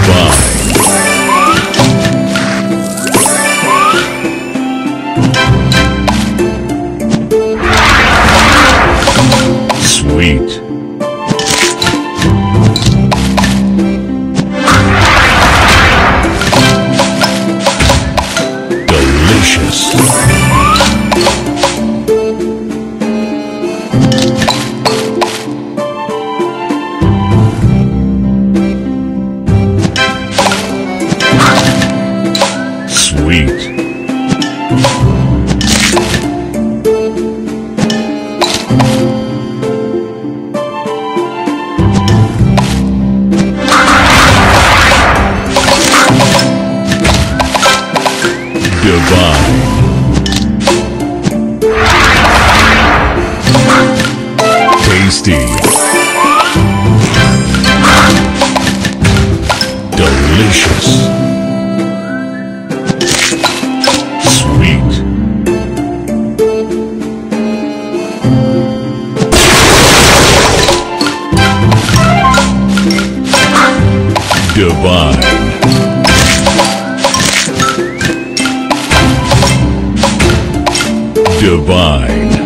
Goodbye. tasty. Delicious. Sweet. Divine. Divine.